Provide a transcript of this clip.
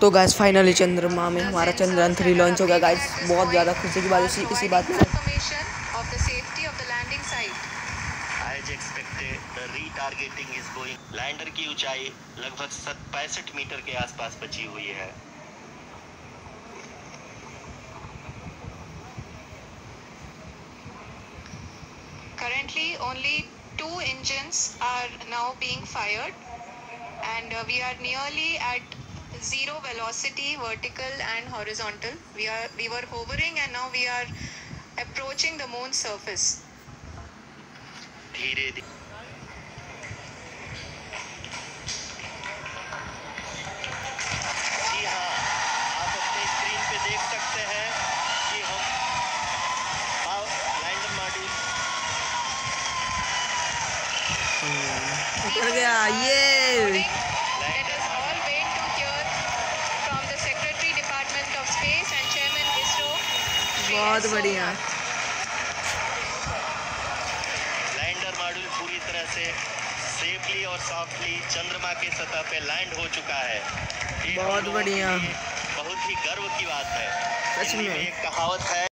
तो gas finally चंद्रमा में हमारा चंद्रयान थ्री लॉन्च हो गया गैस बहुत ज़्यादा खुशी की बात इसी इसी बात में। रीटारगेटिंग इज़ गोइंग लैंडर की ऊंचाई लगभग पैंसठ मीटर के आसपास बची हुई है। Currently only two engines are now being fired and uh, we are nearly at zero velocity vertical and horizontal we are we were hovering and now we are approaching the moon's surface धीरे धीरे जी हाँ आप अपने screen पे देख सकते हैं कि हम लैंडर मॉड्यूल उतर गया ये बहुत बढ़िया लैंडर मॉड्यूल पूरी तरह से सेफली और सॉफ्टली चंद्रमा के सतह पे लैंड हो चुका है बहुत बढ़िया। बहुत ही गर्व की बात है सच में। एक कहावत है